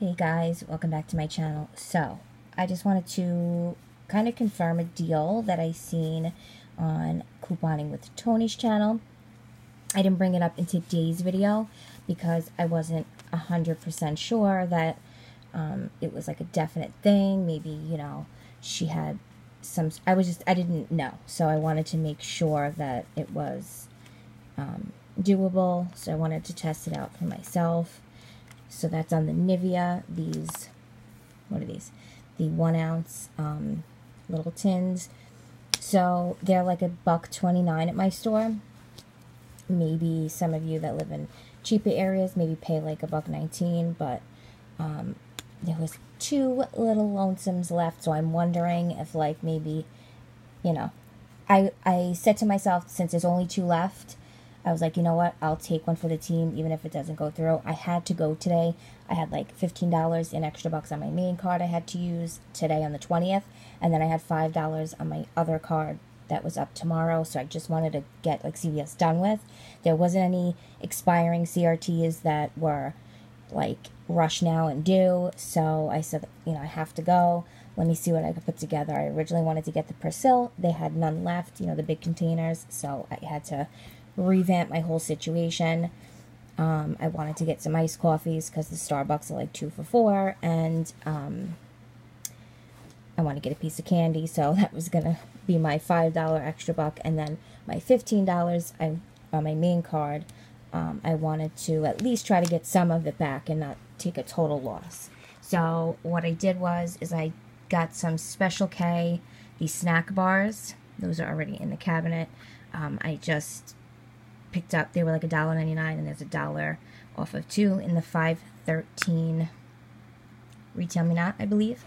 Hey guys, welcome back to my channel. So, I just wanted to kind of confirm a deal that I seen on couponing with Toni's channel. I didn't bring it up in today's video because I wasn't 100% sure that um, it was like a definite thing. Maybe, you know, she had some, I was just, I didn't know. So I wanted to make sure that it was um, doable. So I wanted to test it out for myself. So that's on the Nivea. These, what are these? The one ounce um, little tins. So they're like a buck 29 at my store. Maybe some of you that live in cheaper areas maybe pay like a buck 19, but um, there was two little lonesomes left. So I'm wondering if like maybe, you know, I, I said to myself, since there's only two left, I was like, you know what? I'll take one for the team, even if it doesn't go through. I had to go today. I had like $15 in extra bucks on my main card I had to use today on the 20th. And then I had $5 on my other card that was up tomorrow. So I just wanted to get like CVS done with. There wasn't any expiring CRTs that were like rush now and due. So I said, you know, I have to go. Let me see what I could put together. I originally wanted to get the Persil. They had none left, you know, the big containers. So I had to revamp my whole situation. Um, I wanted to get some iced coffees because the Starbucks are like two for four, and um, I want to get a piece of candy, so that was gonna be my five dollar extra buck, and then my fifteen dollars I on my main card. Um, I wanted to at least try to get some of it back and not take a total loss. So what I did was is I got some Special K, these snack bars. Those are already in the cabinet. Um, I just picked up. They were like a dollar ninety nine, and there's a dollar off of two in the five thirteen retail me not, I believe.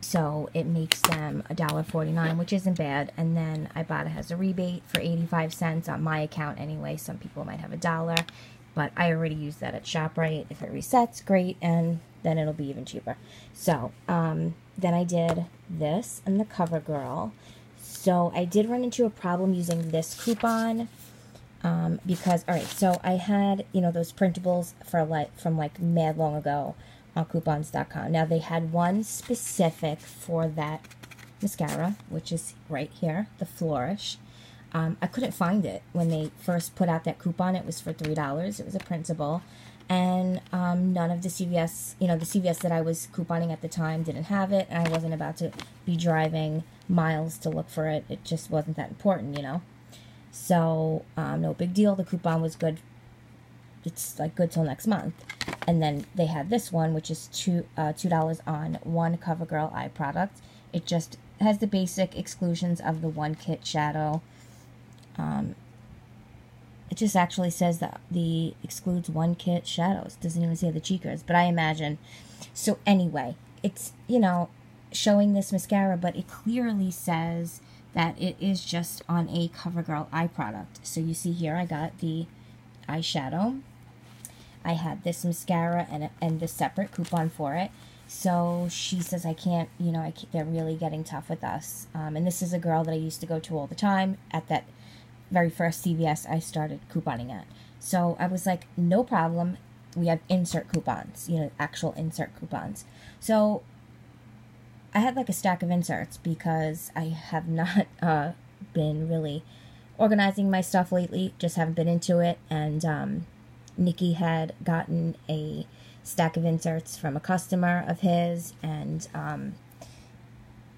So it makes them a dollar forty nine, which isn't bad. And then I bought it as a rebate for eighty five cents on my account anyway. Some people might have a dollar, but I already used that at Shoprite. If it resets, great, and then it'll be even cheaper. So um, then I did this and the CoverGirl. So I did run into a problem using this coupon um, because, all right, so I had, you know, those printables for like, from like mad long ago on coupons.com. Now they had one specific for that mascara, which is right here, the Flourish. Um, I couldn't find it when they first put out that coupon. It was for $3. It was a printable and um, none of the CVS, you know, the CVS that I was couponing at the time didn't have it, and I wasn't about to be driving miles to look for it. It just wasn't that important, you know. So um, no big deal. The coupon was good. It's like good till next month, and then they had this one, which is two uh, two dollars on one CoverGirl eye product. It just has the basic exclusions of the one kit shadow. Um, it just actually says that the excludes one kit shadows. Doesn't even say the cheekers, but I imagine. So anyway, it's, you know, showing this mascara, but it clearly says that it is just on a CoverGirl eye product. So you see here, I got the eyeshadow. I had this mascara and, and the separate coupon for it. So she says, I can't, you know, I can't, they're really getting tough with us. Um, and this is a girl that I used to go to all the time at that very first CVS I started couponing at. So I was like, no problem. We have insert coupons, you know, actual insert coupons. So I had like a stack of inserts because I have not uh, been really organizing my stuff lately. Just haven't been into it. And um, Nikki had gotten a stack of inserts from a customer of his, and um,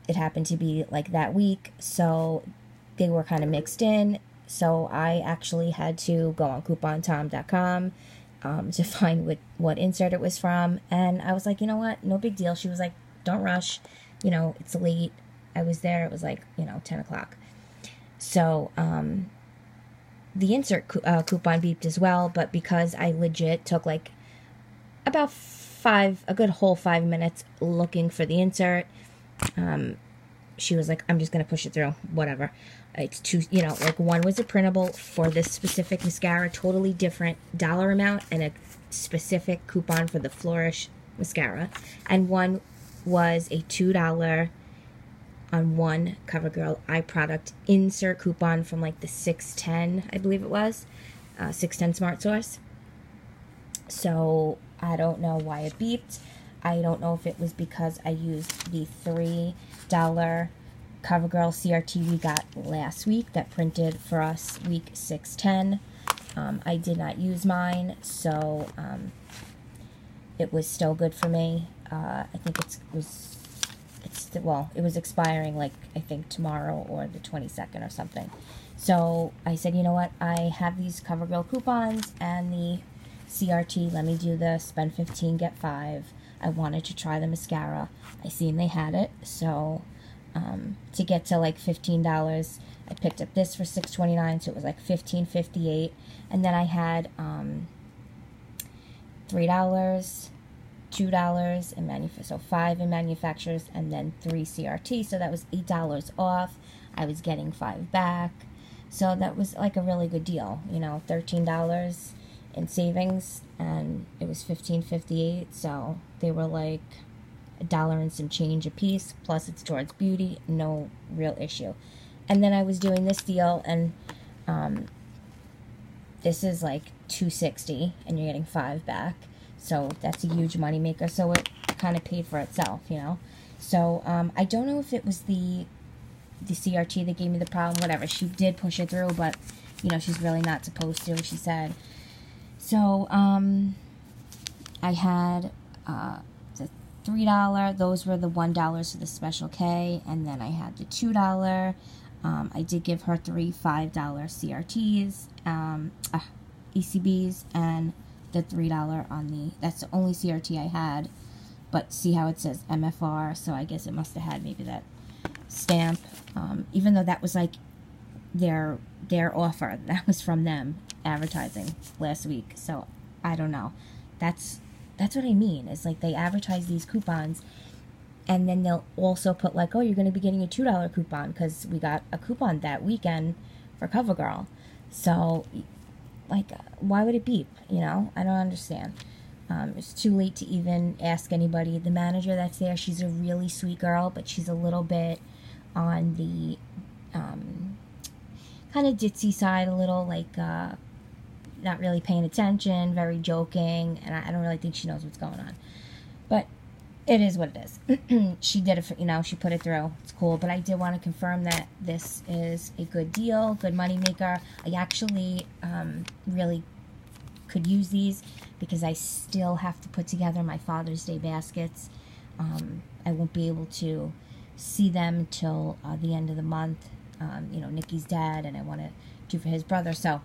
it happened to be like that week. So they were kind of mixed in so I actually had to go on coupontom.com um, to find what, what insert it was from. And I was like, you know what? No big deal. She was like, don't rush. You know, it's late. I was there. It was like, you know, 10 o'clock. So um, the insert cu- uh, coupon beeped as well. But because I legit took like about five, a good whole five minutes looking for the insert, um, she was like, I'm just going to push it through, whatever. It's two, you know, like one was a printable for this specific mascara, totally different dollar amount, and a specific coupon for the Flourish mascara. And one was a $2 on one CoverGirl eye product insert coupon from like the 610, I believe it was, uh, 610 Smart Source. So I don't know why it beeped. I don't know if it was because I used the $3 CoverGirl CRT we got last week that printed for us week 610. Um, I did not use mine, so um, it was still good for me. Uh, I think it was, it's, well, it was expiring like, I think tomorrow or the 22nd or something. So I said, you know what, I have these CoverGirl coupons and the CRT, let me do the spend 15, get 5. I wanted to try the mascara. I seen they had it, so um, to get to like $15, I picked up this for $6.29, so it was like $15.58. And then I had um, $3, $2 in manuf- so 5 in manufacturers, and then 3 CRT, so that was $8 off. I was getting 5 back. So that was like a really good deal, you know, $13 in savings and it was 15.58 so they were like a dollar and some change a piece plus it's towards beauty no real issue and then I was doing this deal and um, this is like 260 and you're getting five back so that's a huge money maker so it kind of paid for itself you know so um, I don't know if it was the the CRT that gave me the problem whatever she did push it through but you know she's really not supposed to she said so, um, I had uh, the $3, those were the $1 for the Special K, and then I had the $2. Um, I did give her three $5 CRTs, um, uh, ECBs, and the $3 on the, that's the only CRT I had, but see how it says MFR, so I guess it must have had maybe that stamp, um, even though that was like their their offer that was from them advertising last week. So I don't know. That's that's what I mean. It's like they advertise these coupons and then they'll also put like, oh, you're going to be getting a $2 coupon because we got a coupon that weekend for CoverGirl. So like why would it beep, you know? I don't understand. Um, it's too late to even ask anybody. The manager that's there, she's a really sweet girl, but she's a little bit on the um, kind of ditzy side, a little like uh, not really paying attention, very joking, and I, I don't really think she knows what's going on. But it is what it is. she did it for, you know, she put it through. It's cool. But I did want to confirm that this is a good deal, good money maker. I actually um, really could use these because I still have to put together my Father's Day baskets. Um, I won't be able to see them till uh, the end of the month. Um, you know, Nikki's dad, and I want to do for his brother. So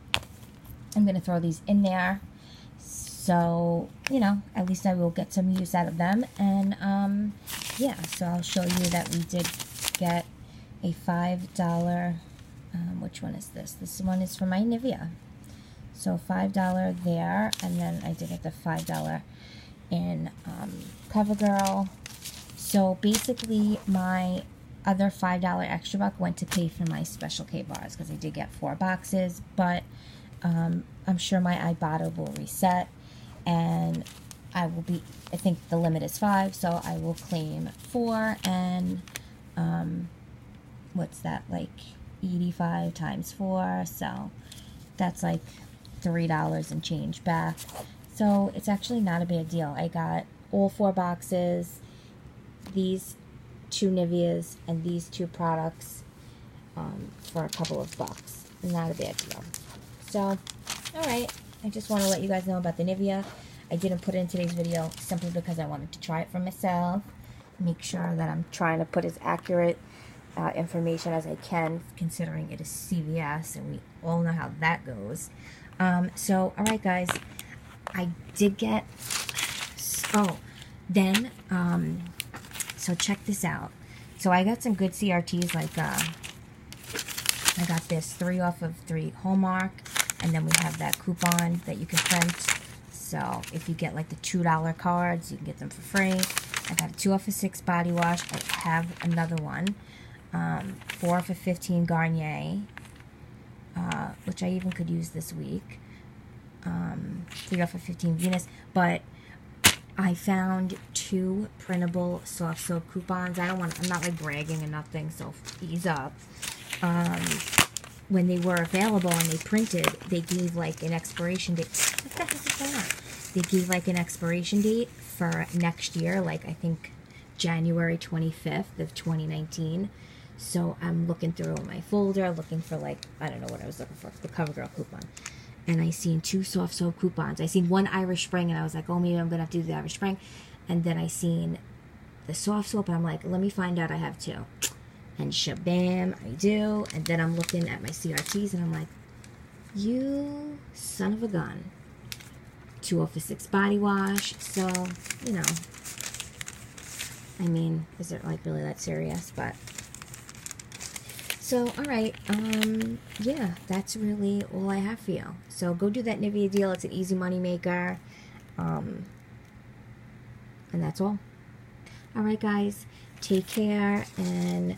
I'm going to throw these in there. So, you know, at least I will get some use out of them. And, um, yeah, so I'll show you that we did get a $5, um, which one is this? This one is for my Nivea. So $5 there, and then I did get the $5 in um, CoverGirl. So basically, my other $5 extra buck went to pay for my Special K bars because I did get four boxes, but um, I'm sure my Ibotta will reset and I will be, I think the limit is five, so I will claim four and um, what's that, like 85 times four, so that's like $3 and change back. So it's actually not a bad deal. I got all four boxes, these two Niveas, and these two products um, for a couple of bucks. Not a bad deal. So, alright. I just want to let you guys know about the Nivea. I didn't put it in today's video simply because I wanted to try it for myself. Make sure that I'm trying to put as accurate uh, information as I can, considering it is CVS, and we all know how that goes. Um, so, alright guys, I did get, oh, then, um, so check this out. So I got some good CRTs, like, uh, I got this three off of three Hallmark. And then we have that coupon that you can print. So if you get like the $2 cards, you can get them for free. I got a 2 off of 6 body wash. I have another one. Um, 4 off of 15 Garnier, uh, which I even could use this week. Um, 3 off of 15 Venus. But I found two printable soft soap coupons. I don't want, I'm not like bragging and nothing, so ease up. Um, when they were available and they printed, they gave like an expiration date. What the heck is going on? they gave like an expiration date for next year, like I think January 25th of 2019. So I'm looking through my folder, looking for like, I don't know what I was looking for, the CoverGirl coupon. And I seen two soft soap coupons. I seen one Irish Spring and I was like, oh, maybe I'm going to have to do the Irish Spring. And then I seen the soft soap and I'm like, let me find out I have two. And shabam, I do. And then I'm looking at my CRTs and I'm like, you son of a gun. 206 body wash. So, you know, I mean, is it like really that serious? But so, all right, um, yeah, that's really all I have for you. So go do that Nivea deal. It's an easy money maker. Um, and that's all. All right, guys, take care, and